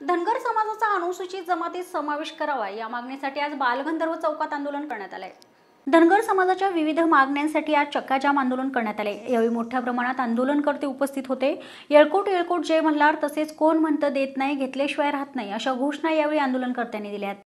धनगर समाजाचा अनुसूचित जमातीत समावेश करावा या मागणीसाठी आज बालगंधर्व चौकात आंदोलन करण्यात आलंय. धनगर समाजाच्या विविध मागण्यांसाठी आज चक्काजाम आंदोलन करण्यात आले यावेळी मोठ्या प्रमाणात आंदोलनकर्ते उपस्थित होते. येळकोट येळकोट जय मल्हार तसेच कोण म्हणतं देत नाही घेतल्याशिवाय राहत नाही अशा घोषणा यावेळी आंदोलनकर्त्यांनी दिल्या आहेत.